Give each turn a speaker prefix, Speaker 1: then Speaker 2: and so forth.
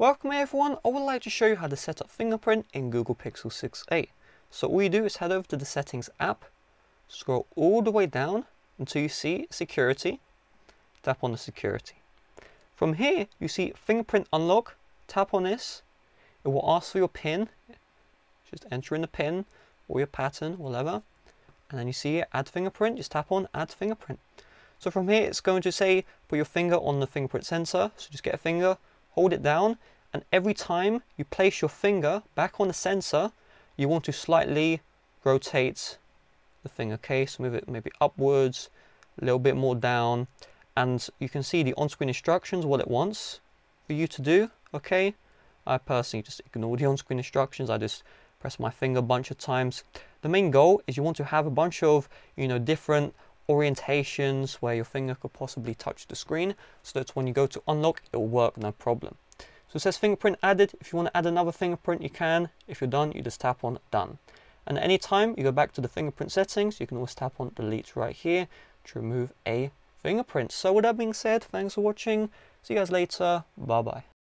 Speaker 1: Welcome everyone, I would like to show you how to set up fingerprint in Google Pixel 6a. So all you do is head over to the settings app, scroll all the way down until you see security, tap on the security. From here you see fingerprint unlock, tap on this, it will ask for your pin, just enter in the pin or your pattern, whatever, and then you see add fingerprint, just tap on add fingerprint. So from here it's going to say put your finger on the fingerprint sensor, so just get a finger, hold it down and every time you place your finger back on the sensor you want to slightly rotate the finger okay? So move it maybe upwards a little bit more down and you can see the on-screen instructions what it wants for you to do okay? I personally just ignore the on-screen instructions. I just press my finger a bunch of times. The main goal is you want to have a bunch of you know different orientations where your finger could possibly touch the screen so that when you go to unlock it will work no problem. So it says fingerprint added. If you want to add another fingerprint you can. If you're done you just tap on done. And at any time you go back to the fingerprint settings you can always tap on delete right here to remove a fingerprint. So with that being said thanks for watching. See you guys later. Bye bye.